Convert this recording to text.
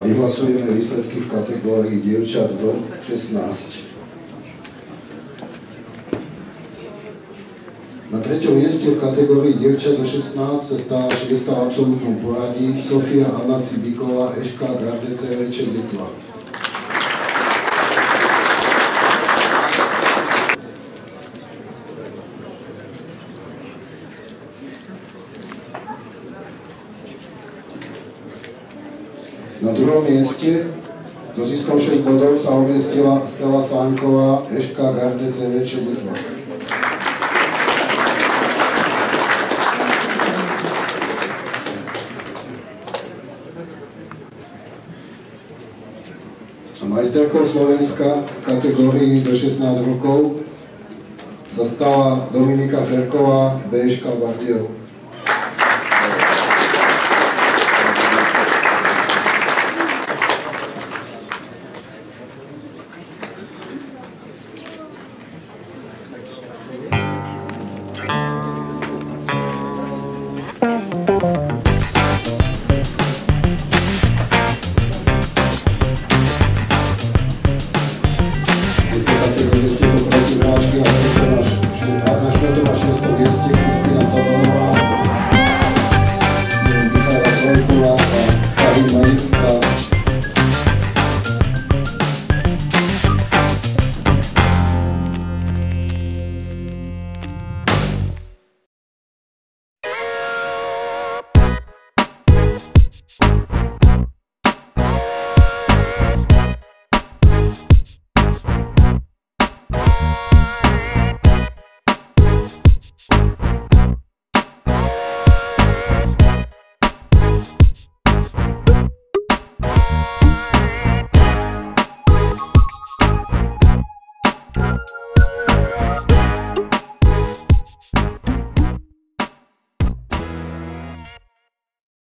Vyhlasujeme výsledky v kategórii dievčat do 16. Na treťom mieste v kategórii dievčat do 16 sa stala 6. v absolútnom poradí Sofia Anna Cibiková, Eška Gardece Veče Detla. Na druhom mieste so ziskom 6 bodov sa umiestila Stella Sánková, Eška Gardece Veče Detla. A majsterkou Slovenska v kategórii do 16 rokov sa stala Dominika Ferková, BŠK Bardejov. Yes, check this. you